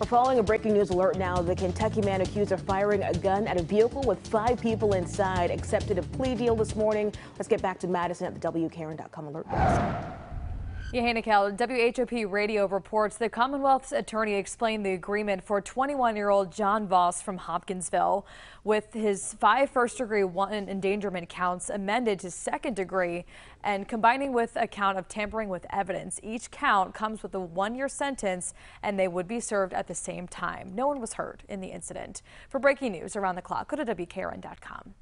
We're following a breaking news alert now. The Kentucky man accused of firing a gun at a vehicle with five people inside accepted a plea deal this morning. Let's get back to Madison at the WKRN.com alert desk. Yehanikel, WHOP radio reports the Commonwealth's attorney explained the agreement for 21-year-old John Voss from Hopkinsville with his five first-degree wanton endangerment counts amended to second degree and combining with a count of tampering with evidence. Each count comes with a one-year sentence and they would be served at the same time. No one was hurt in the incident. For breaking news around the clock, go to WKRN.com.